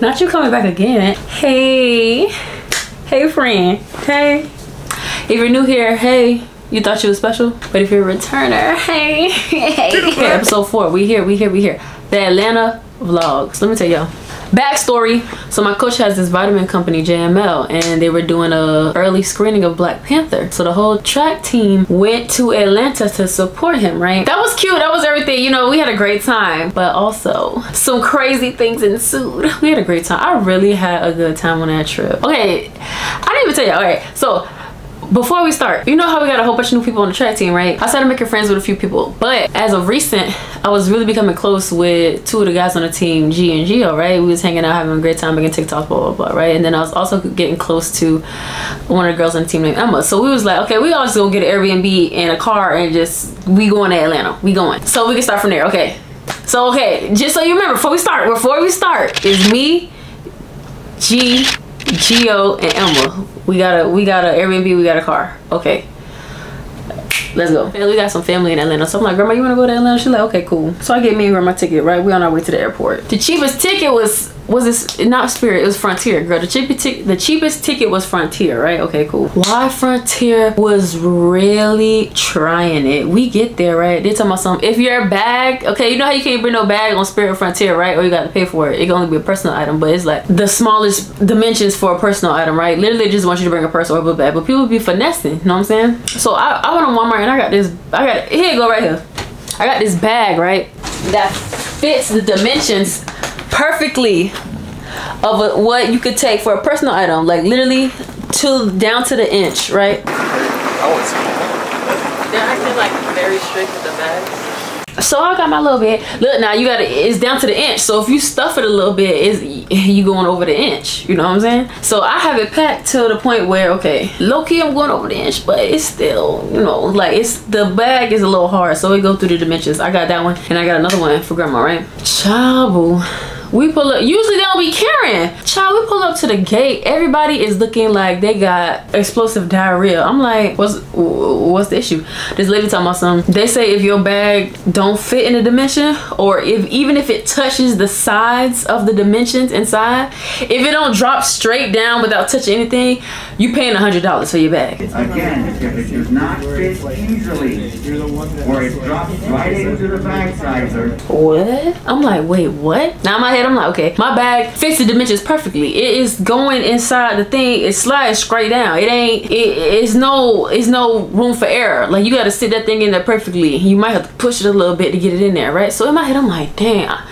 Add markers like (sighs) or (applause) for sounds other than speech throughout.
Not you coming back again. Hey. Hey, friend. Hey. If you're new here, hey. You thought you was special? But if you're a returner, hey. hey. (laughs) Episode 4. We here, we here, we here. The Atlanta vlogs. Let me tell y'all backstory. So my coach has this vitamin company jml and they were doing a early screening of black panther. So the whole track team went to atlanta to support him right? That was cute. That was everything. You know we had a great time. But also some crazy things ensued. (laughs) We had a great time. I really had a good time on that trip. Okay. I didn't even tell you. All right. So before we start you know how we got a whole bunch of new people on the track team right? I started making friends with a few people but as of recent i was really becoming close with two of the guys on the team g and geo right? We was hanging out having a great time making tiktoks blah blah blah right? And then i was also getting close to one of the girls on the team named emma. So we was like okay we all just gonna get an airbnb and a car and just we going to atlanta. We going. So we can start from there. Okay. So okay just so you remember before we start before we start is me g Geo and Emma. We got a we got a Airbnb. We got a car. Okay. Let's go. And we got some family in Atlanta. So I'm like, Grandma, you want to go to Atlanta? She's like, okay, cool. So I get me and Grandma ticket, right? We on our way to the airport. The cheapest ticket was was this not Spirit? It was Frontier, girl. The cheapest ticket, the cheapest ticket was Frontier, right? Okay, cool. Why Frontier was really trying it? We get there, right? They talking about something. If your bag, okay, you know how you can't bring no bag on Spirit Frontier, right? Or you got to pay for it. It can only be a personal item, but it's like the smallest dimensions for a personal item, right? Literally, just want you to bring a purse or a bag, but people be finessing. You know what I'm saying? So I, I went on Walmart and I got this. I got here. Go right here. I got this bag, right? That fits the dimensions perfectly of a, what you could take for a personal item, like literally to down to the inch, right? Oh, I want. They're acting like very strict with the bags. So I got my little bit. Look now, you got it. It's down to the inch. So if you stuff it a little bit, is (laughs) you going over the inch. You know what I'm saying? So I have it packed to the point where okay, low key I'm going over the inch, but it's still you know like it's the bag is a little hard, so it go through the dimensions. I got that one, and I got another one for grandma, right? Chabu. We pull up, usually they don't be carrying. Child, we pull up to the gate. Everybody is looking like they got explosive diarrhea. I'm like, what's what's the issue? This lady talking about something. They say if your bag don't fit in the dimension or if even if it touches the sides of the dimensions inside, if it don't drop straight down without touching anything, you paying a hundred dollars for your bag. Again, if it does not fit easily, or it drops right into the bag sizer. What? I'm like, wait, what? Now my head, I'm like, okay, my bag fits the dimensions perfectly. It is going inside the thing. It slides straight down. It ain't. It, it's no. It's no room for error. Like you got to sit that thing in there perfectly. You might have to push it a little bit to get it in there, right? So in my head, I'm like, damn.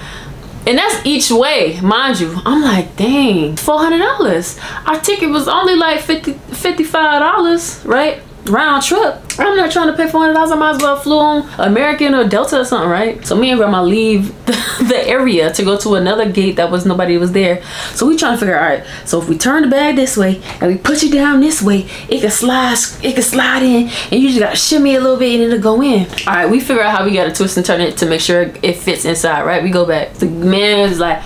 And that's each way, mind you. I'm like, dang, $400. Our ticket was only like 50 $55, right? Round trip. I'm not trying to pay $400. I might as well flew on American or Delta or something, right? So me and grandma leave the, (laughs) the, area to go to another gate that was nobody was there. So we trying to figure, all right, so if we turn the bag this way and we push it down this way, it can slide, it can slide in and you just gotta shimmy a little bit and it'll go in. All right, we figure out how we gotta twist and turn it to make sure it fits inside, right? We go back. The man is like,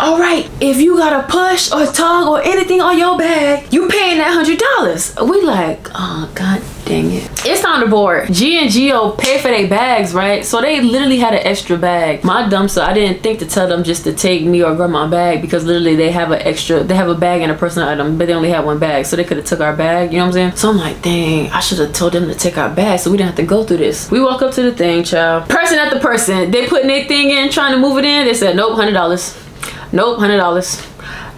all right, if you got a push or tug or anything on your bag, you paying that hundred dollars. We like, oh god dang it. It's on the board. G and Geo pay for their bags, right? So they literally had an extra bag. My dumpster, I didn't think to tell them just to take me or grab my bag because literally they have an extra, they have a bag and a personal item, but they only had one bag. So they could have took our bag, you know what I'm saying? So I'm like, dang, I should have told them to take our bag so we didn't have to go through this. We walk up to the thing, child. Person at the person, they putting their thing in, trying to move it in. They said, nope, $100. Nope, hundred dollars.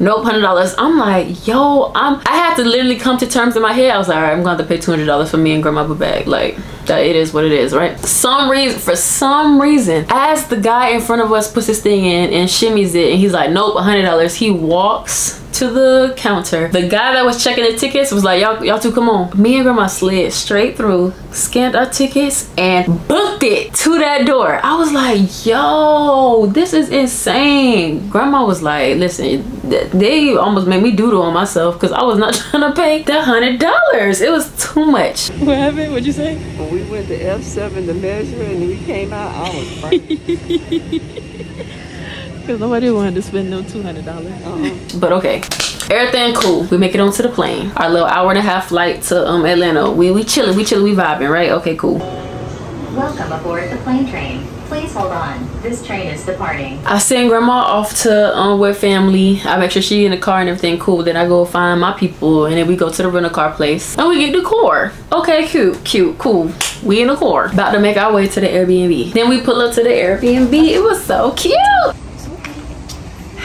Nope, hundred dollars. I'm like, yo, I'm. I had to literally come to terms in my head. I was like, all right, I'm to have to pay two hundred dollars for me and grandma bag. Like that, it is what it is, right? Some reason, for some reason, as the guy in front of us puts his thing in and shimmies it, and he's like, nope, hundred dollars. He walks to the counter. The guy that was checking the tickets was like, y'all y'all two come on. Me and grandma slid straight through, scanned our tickets, and booked it to that door. I was like, yo, this is insane. Grandma was like, listen, they almost made me doodle on myself because I was not (laughs) trying to pay the hundred dollars. It was too much. What happened? What'd you say? When we went to F7 to measure and we came out, I was (laughs) Because nobody wanted to spend no $200. Uh -huh. But okay. Everything cool. We make it onto the plane. Our little hour and a half flight to um Atlanta. We we chilling, we chilling, we vibing, right? Okay, cool. Welcome aboard the plane train. Please hold on. This train is departing. I send grandma off to um with family. I make sure she in the car and everything cool. Then I go find my people and then we go to the rental car place and we get the car. Okay, cute, cute, cool. We in the car. About to make our way to the Airbnb. Then we pull up to the Airbnb. It was so cute.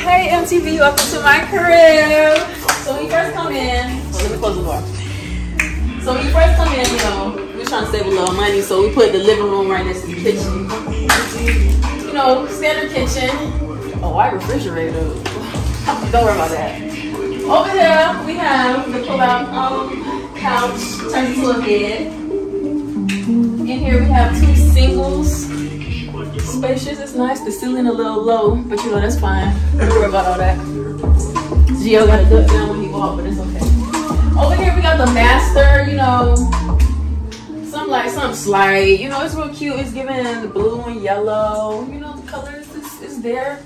Hey MTV, welcome to my crib. So when you first come in, oh, let me close the door. So when you first come in, you know, we're trying to save a little money, so we put the living room right next to the kitchen. You know, standard kitchen. Oh, white refrigerator. (laughs) Don't worry about that. Over here we have the pull-out um, couch turned into a bed. In here we have two singles. Spacious, it's nice. The ceiling a little low, but you know that's fine. Don't worry about all that. Gio got to duck down when he walk, but it's okay. Over here we got the master, you know, some like some slight, you know, it's real cute. It's giving blue and yellow, you know, the colors is, is there.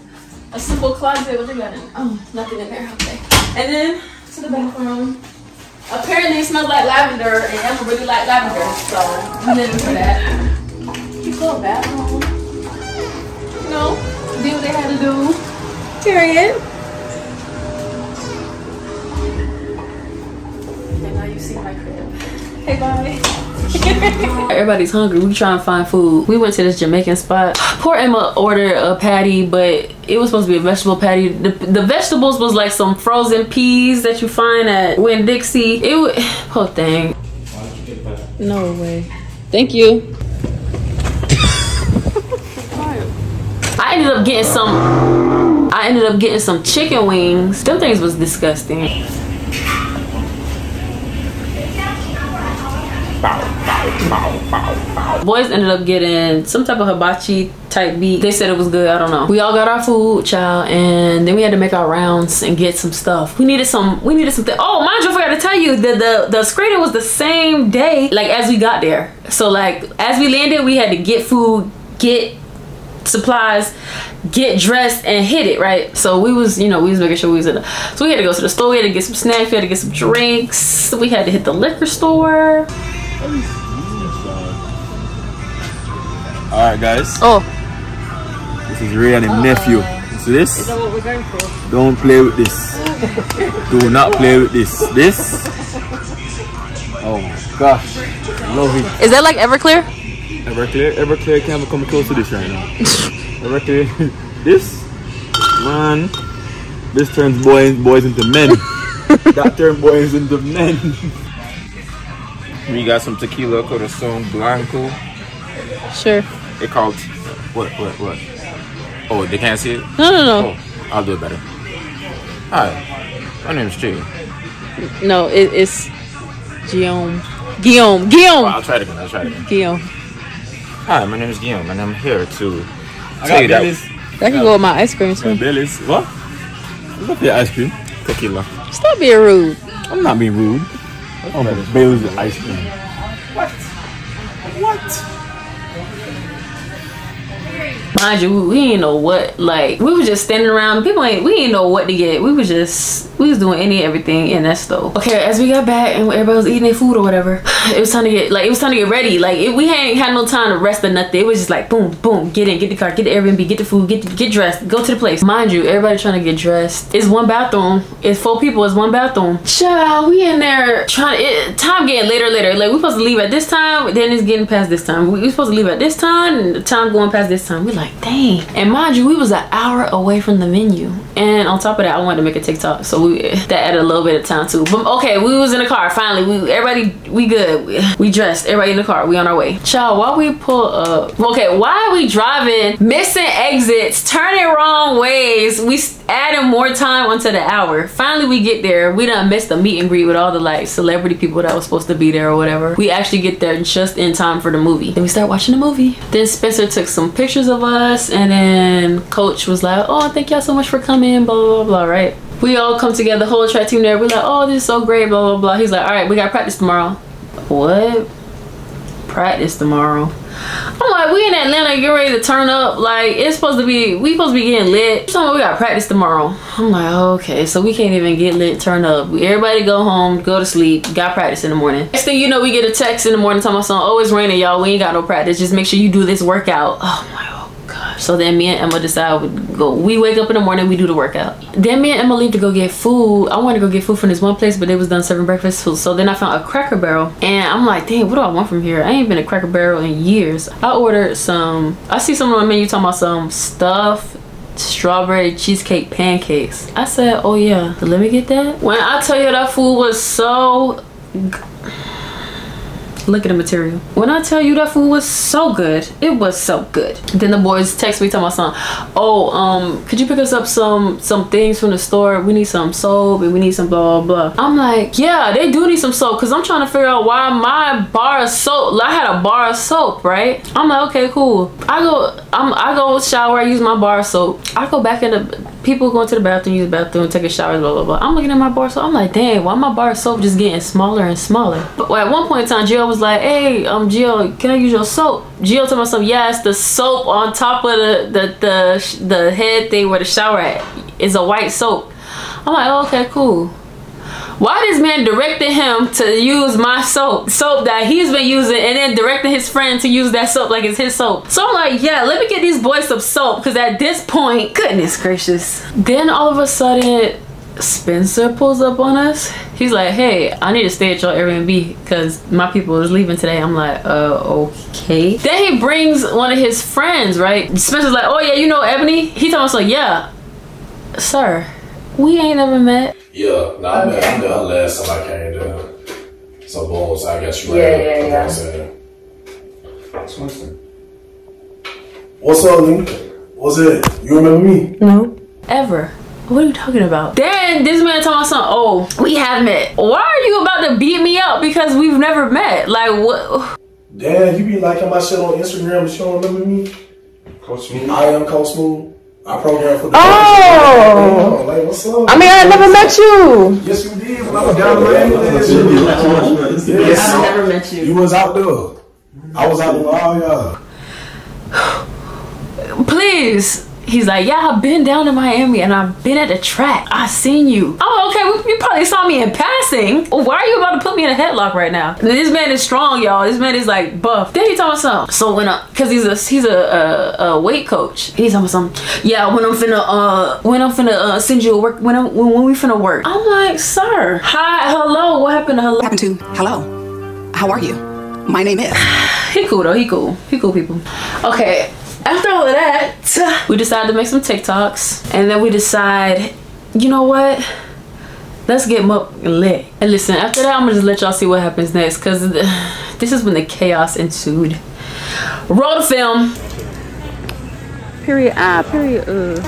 A simple closet, what they got in? Oh, nothing in there, okay. And then to the bathroom. Apparently it smells like lavender and Emma really like lavender, so I'm in for that. Cute little bathroom. You know, did what they had to do. Period. And now you see my crib. Hey, bye. (laughs) Everybody's hungry. We trying to find food. We went to this Jamaican spot. Poor Emma ordered a patty, but it was supposed to be a vegetable patty. The, the vegetables was like some frozen peas that you find at Winn Dixie. It was (sighs) poor thing. No way. Thank you. I ended up getting some. I ended up getting some chicken wings. Them things was disgusting. Boys ended up getting some type of hibachi type beat. They said it was good. I don't know. We all got our food, child, and then we had to make our rounds and get some stuff. We needed some. We needed something. Oh, mind you, I forgot to tell you that the the screening was the same day, like as we got there. So like as we landed, we had to get food, get supplies, get dressed, and hit it right. So we was, you know, we was making sure we was in. The, so we had to go to the store. We had to get some snacks. We had to get some drinks. We had to hit the liquor store. Alright guys, Oh, this is Ray and his nephew. You see this? Is that what we're going for? Don't play with this. Do not play with this. This? Oh my gosh. Love it. is that like Everclear? Everclear, Everclear can't come close to this right now. Everclear, (laughs) this? Man, this turns boys, boys into men. (laughs) that turns boys into men. We got some tequila corazon blanco. Sure. It called what what what? Oh, they can't see it. No, no, no, Oh, I'll do it better. Hi, my name's Jay. no. It, it's Guillaume. Guillaume. Guillaume. Oh, I'll try it again. I'll try it again. Guillaume. Hi, my name is Guillaume, and I'm here to I tell got you that Baileys. That can go with my ice cream Got too. Baileys. What? Look at your ice cream. tequila. Stop being rude. I'm not being rude. Oh, but Baileys with ice cream. What? What? Mind you, we, didn't know what like we were just standing around. People ain't we didn't know what to get. We was just we was doing any everything in that stove. Okay, as we got back and everybody was eating their food or whatever, it was time to get like it was time to get ready. Like it, we ain't had no time to rest or nothing. It was just like boom, boom, get in, get the car, get the Airbnb, get the food, get get dressed, go to the place. Mind you, everybody trying to get dressed. It's one bathroom. It's four people. It's one bathroom. Child, we in there trying. It, time getting later, later. Like we supposed to leave at this time. Then it's getting past this time. We, we supposed to leave at this time. And the time going past this time. We like dang. And mind you, we was an hour away from the venue. And on top of that, I wanted to make a TikTok, so we that added a little bit of time too. But okay, we was in the car finally. We everybody we good. We, we dressed. Everybody in the car. We on our way. Child, while we pull up. Okay, why are we driving, missing exits, turning wrong ways? We adding more time onto the hour. Finally, we get there. We done missed the meet and greet with all the like celebrity people that was supposed to be there or whatever. We actually get there just in time for the movie. Then we start watching the movie. Then Spencer took some pictures of us, and then Coach was like, "Oh, thank y'all so much for coming." Blah blah. blah right? We all come together, whole track team there. We're like, "Oh, this is so great." Blah blah blah. He's like, "All right, we got practice tomorrow." What? Practice tomorrow. I'm like, we in Atlanta, get ready to turn up. Like it's supposed to be, we supposed to be getting lit. So we got practice tomorrow. I'm like, okay, so we can't even get lit, turn up. Everybody go home, go to sleep. Got practice in the morning. Next thing you know, we get a text in the morning my son, oh, it's raining, y'all. We ain't got no practice. Just make sure you do this workout. Oh my. So then me and Emma decide we go. We wake up in the morning, we do the workout. Then me and Emma leave to go get food. I wanted to go get food from this one place, but they was done serving breakfast food. So then I found a Cracker Barrel, and I'm like, damn, what do I want from here? I ain't been a Cracker Barrel in years. I ordered some. I see someone on the menu talking about some stuff strawberry cheesecake pancakes. I said, oh yeah, let me get that. When I tell you that food was so Look at the material. When I tell you that food was so good, it was so good. Then the boys text me, tell my son, oh, um, could you pick us up some some things from the store? We need some soap and we need some blah, blah, blah. I'm like, yeah, they do need some soap because I'm trying to figure out why my bar of soap, I had a bar of soap, right? I'm like, okay, cool. I go, I'm, I go shower, I use my bar of soap. I go back in the, people going to the bathroom, use the bathroom, take a shower, blah, blah, blah. I'm looking at my bar soap. I'm like, dang, why my bar soap just getting smaller and smaller? But at one point in time, Jill was like, hey, um, Jill, can I use your soap? Jill told myself, yes, the soap on top of the, the, the, the head thing where the shower at is a white soap. I'm like, oh, okay, cool. Why this man directed him to use my soap, soap that he's been using, and then directing his friend to use that soap like it's his soap? So I'm like, yeah, let me get these boys some soap, because at this point, goodness gracious. Then all of a sudden, Spencer pulls up on us. He's like, hey, I need to stay at your Airbnb because my people is leaving today. I'm like, uh, okay. Then he brings one of his friends, right? Spencer's like, oh yeah, you know Ebony? He told us like, yeah. Sir, we ain't never met. Yeah, no, I met, I met her last time I came down. So boom, so I guess you Yeah, right. yeah, You know yeah. what I'm saying? What's up, nigga? What's it? You remember me? No. Ever. What are you talking about? Then this man told my son, oh, we have met. Why are you about to beat me up because we've never met? Like what? Damn, you be liking my shit on Instagram, but you don't remember me? Coach Smooth. I am Coach Smooth. I program for the Oh! Damn, like, what's up? I mean, I never met you. Yes, you did when I was down in Miami last year. Yes. I never met you. You was out there. I was out there with all y'all. Please. He's like, yeah, I've been down in Miami and I've been at the track. I seen you. Oh, okay. You probably saw me in passing. Why are you about to put me in a headlock right now? This man is strong, y'all. This man is like buff. Then he told me something. So when I, cause he's a he's a, a, a weight coach. He's talking something. Yeah, when I'm finna uh when I'm finna uh, send you a work when I'm when, when we finna work. I'm like, sir, hi, hello. What happened to hello? happened to hello how are you my name is (sighs) He cool though. He cool. He cool people. Okay. After all of that, (sighs) we decided to make some TikToks, and then we decide, you know what? Let's get up and lit. And listen, after that, I'm gonna just let y'all see what happens next, cause (sighs) this is when the chaos ensued. Roll the film. Period I, period uh.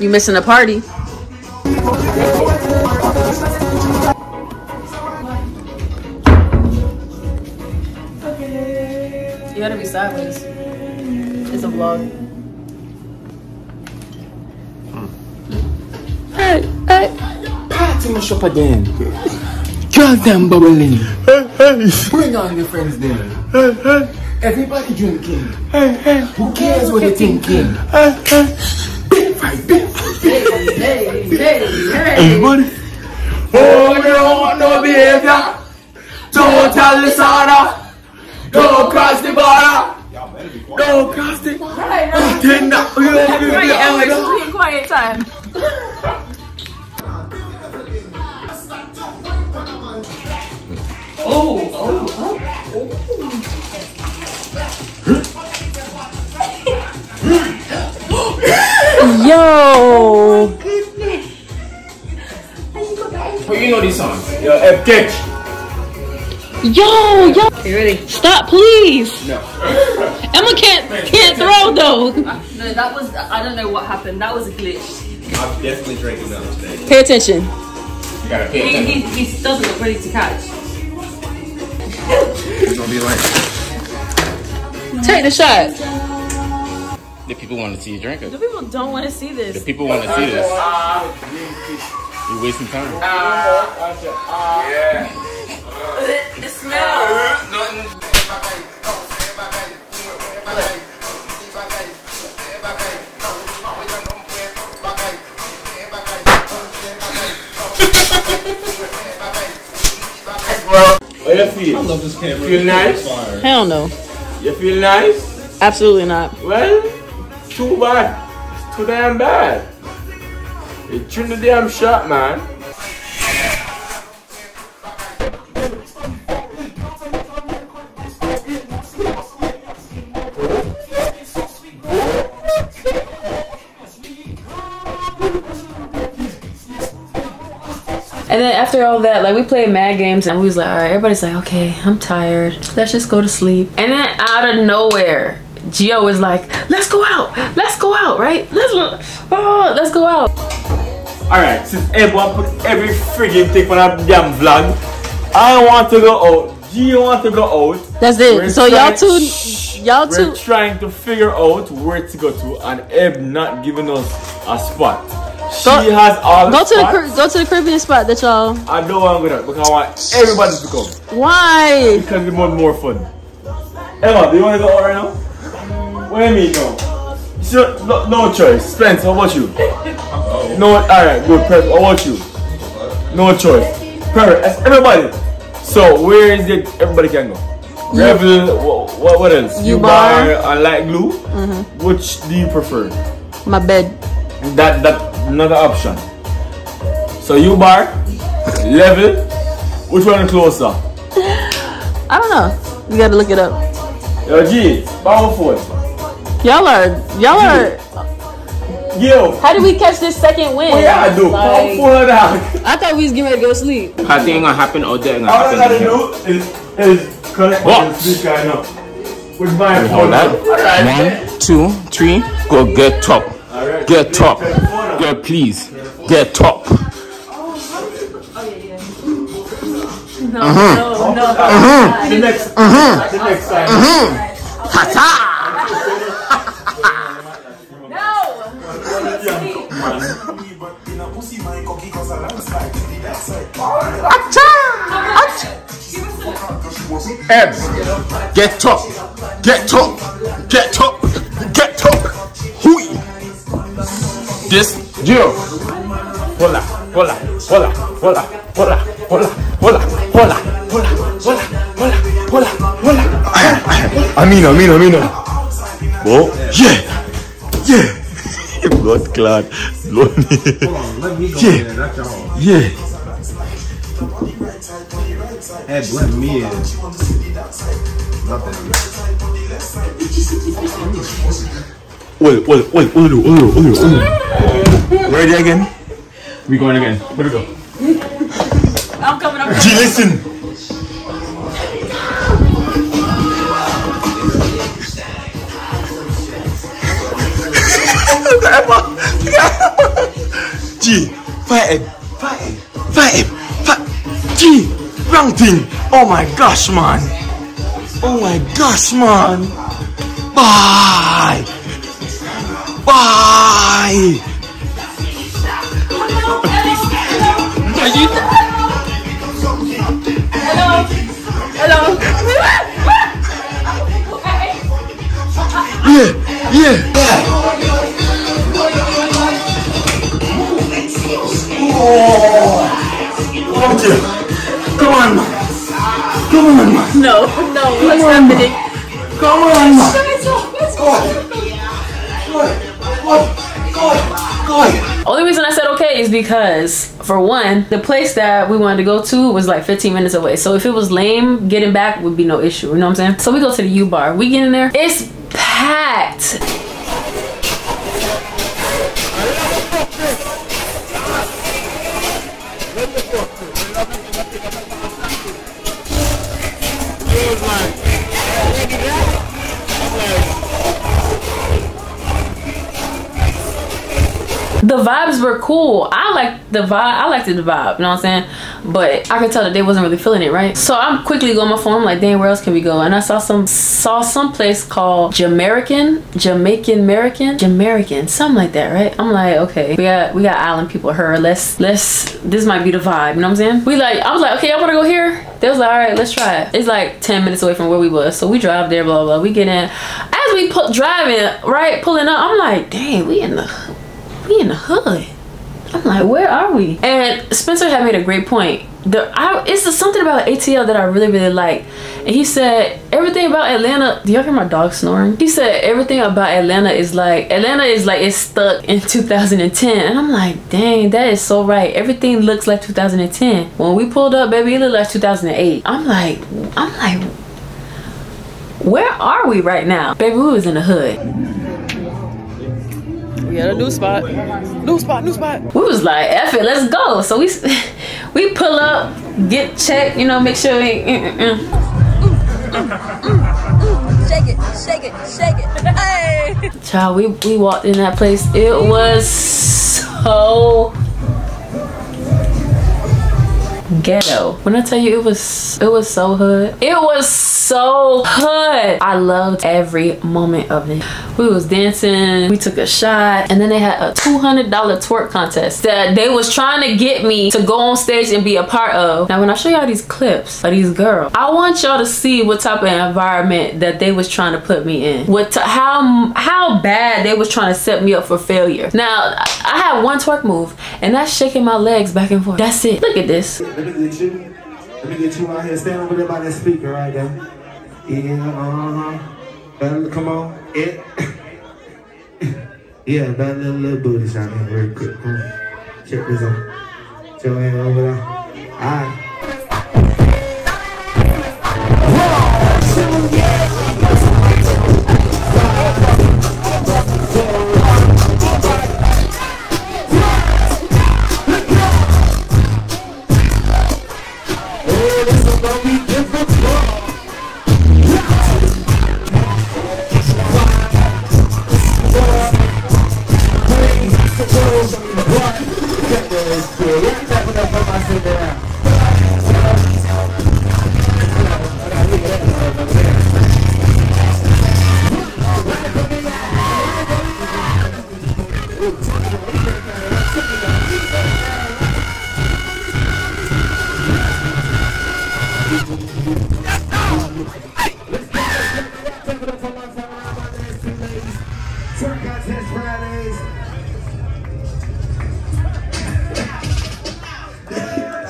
You missing a party? You gotta be sideways. It's a vlog. Party mash up again. Girl them bubbling. Bring on your friends then. Everybody drinking. Who cares what you're thinking? Big fight, big fight. Everybody. Oh, we don't want no behavior. Total disorder. Don't cross the border. Don't cross the border. Then now, you know, quiet time. (laughs) Yo! But (laughs) oh, you know these songs. Yo, F catch. Yo, yo! You ready? Stop, please! No. (laughs) Emma can't can't throw though. (laughs) No, that was I don't know what happened. That was a glitch. I'm definitely drinking that today. Pay attention. You gotta pay He, he, he doesn't look ready to catch. It's gonna be like. Take the shot. The people want to see you drink it. The people don't want to see this. The people want to see this. You're wasting time. (laughs) It smells. Love this camera. Feel nice? Hell no. You feel nice? Absolutely not. Well, too bad. It's too damn bad. You tune the damn shot, man. And then after all that, like we played mad games and we was like, all right, everybody's like, okay, I'm tired. Let's just go to sleep. And then out of nowhere, Gio is like, let's go out. Let's go out, right? Let's oh, let's go out. Alright, since everyone put every friggin' thing on that damn vlog, I want to go out. Gio want to go out. That's it. We're so y'all two, y'all two. We're trying to figure out where to go to, and Eb not giving us a spot. She Go- has all the Go to the spots. Car- go to the Caribbean spot that y'all. I don't want to go there because I want everybody to come. Why? Because it's more, more fun. Emma, do you want to go out right now? What do you mean no? So, no, no choice. Spence, how about you? No, alright, good. Perfect. How about you? No choice. Perfect. That's everybody. So, where is it everybody can go? Revel, what, what, what else? U Bar, and light glue. Mm-hmm. Which do you prefer? My bed. That that another option. So U bar, level, which one closer? I don't know. You gotta look it up. Yo G, power phone. Y'all are, y'all are. Yo. How did we catch this second win? What y'all do? Like, phone. I thought we was getting ready to go to sleep. I think gonna happen out there. Gonna All I gotta do is is connect What? with this guy now. With my Hold phone. that. One, two, three. Go get top. Alright. Get top. Girl, please. Get top. No, Mhm. no, no. Mhm. The next, Mhm. the next time. Ha Ebs, get top, get top, get top, get top. Hui. This Gio. Hola, hola, hola, hola, hola, hola, hola, hola, hola, hola, hola, hola, hola. Amina, Amina, Amina. Oh, yeah, yeah. Blood clot, blood. yeah, yeah. Ed, let me Wait wait wait wait wait wait. hold it, hold it, hold it, hold it. We're ready again? We going again. Here we go. I'm coming, I'm. G, listen. G, fire him, fire him, fire him, fire G, wrong thing. Oh my gosh, man. Oh my gosh, man. Bye. Bye. Hello. Hello. Yeah, yeah. Oh, dear. Come on, man. Come on, man. No, no. What's happening? Come on, man. Because, for one, the place that we wanted to go to was like 15 minutes away. So if it was lame, getting back would be no issue. You know what I'm saying? So we go to the U Bar. We get in there. It's packed. The vibes were cool. I like the vibe. I liked the vibe. You know what I'm saying? But I could tell that they wasn't really feeling it, right? So I'm quickly going my phone. I'm like, dang, where else can we go? And I saw some saw some place called Jamaican, Jamaican American, Jamaican, something like that, right? I'm like, okay, we got we got island people. Her, let's let's this might be the vibe. You know what I'm saying? We like, I was like, okay, I want to go here. They was like, all right, let's try it. It's like 10 minutes away from where we was, so we drive there. Blah blah. We get in. As we put driving, right, pulling up, I'm like, dang, we in the we in the hood. I'm like, where are we? And Spencer had made a great point. the I, it's just something about ATL that I really really like. And he said everything about Atlanta. Do y'all hear my dog snoring? He said everything about Atlanta is like Atlanta is like it's stuck in (laughs) 2010, and I'm like, dang, that is so right. Everything looks like 2010. When we pulled up, baby, it looked like 2008. I'm like, I'm like, where are we right now, baby? We was in the hood. We got a new spot. New spot, new spot. we was like, F it, let's go. So we (laughs) we pull up, get checked, you know, make sure we mm, mm, mm. Shake it, shake it, shake it. Hey! Child, we, we walked in that place. It was so ghetto. When I tell you it was it was so hood. It was so hood. I loved every moment of it. We was dancing, we took a shot, and then they had a $200 twerk contest that they was trying to get me to go on stage and be a part of. Now when I show y'all these clips of these girls, I want y'all to see what type of environment that they was trying to put me in. What how how bad they was trying to set me up for failure. Now I had one twerk move and that's shaking my legs back and forth. That's it. Look at this. Let me get you. Let me get you out here. Stand over there by that speaker right there. Yeah, uh-huh. Better, come on. It. yeah, (coughs) that little, little booty shot real quick. Check this out. Hand over there. All right.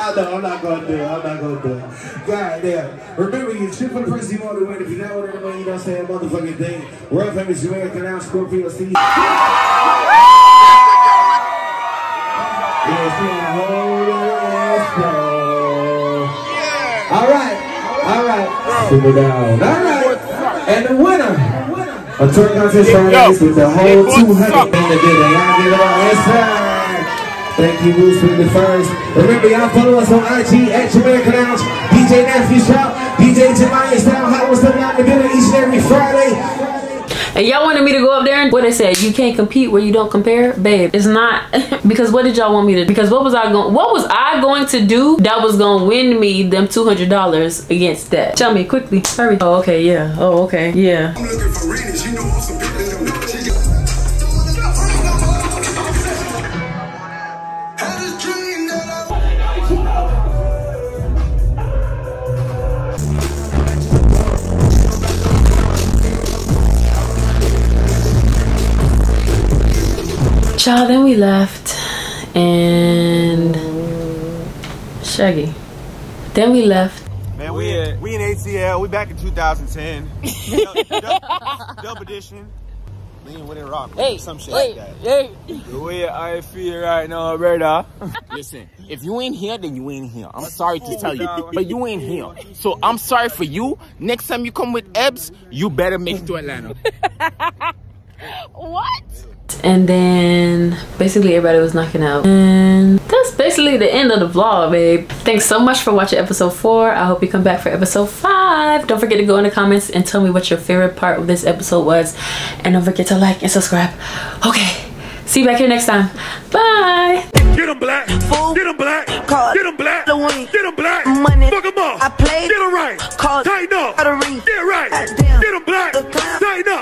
I know, I'm not gonna do it. I'm not gonna do it. God damn. Remember, you shit for the person you want to win. If you're not winning the money, you don't say a motherfucking thing. World famous Jamaican now, Scorpio C. Yeah, it's been a whole lot of ass flow. All right, all right. Simmer down. All right. And the winner of Twerk Contest Fridays with the whole 200 in the building. Y'all give it inside. Thank you, Bruce, for the first. Remember, y'all follow us on IG at Jamaican Lounge, DJ Nephew Shop, DJ Jemiah Style, Hot What's Up out in the building each and every Friday. And y'all wanted me to go up there and what they said, you can't compete where you don't compare, babe. It's not (laughs) because what did y'all want me to? Because what was I going? What was I going to do that was gonna win me them two hundred dollars against that? Tell me quickly, hurry. Oh, okay, yeah. Oh, okay, yeah. Child, then we left and Shaggy. Then we left. Man, we uh, we in ATL. We back in 2010. (laughs) Dub, dub edition. Lean with it rock. Hey, some shit hey, like that. hey. The way I feel right now, brother. (laughs) Listen, if you ain't here, then you ain't here. I'm sorry to tell you, but you ain't here. So I'm sorry for you. Next time you come with Ebs, you better make it to Atlanta. (laughs) What? And then basically everybody was knocking out. And that's basically the end of the vlog, babe. Thanks so much for watching episode four. I hope you come back for episode five. Don't forget to go in the comments and tell me what your favorite part of this episode was. And don't forget to like and subscribe. Okay. See you back here next time. Bye. Get him black. Get him black. Get him black. Get him black. Money. Fuck him up. I played. Get him right. Tighten up. Get right. Get him black. Tighten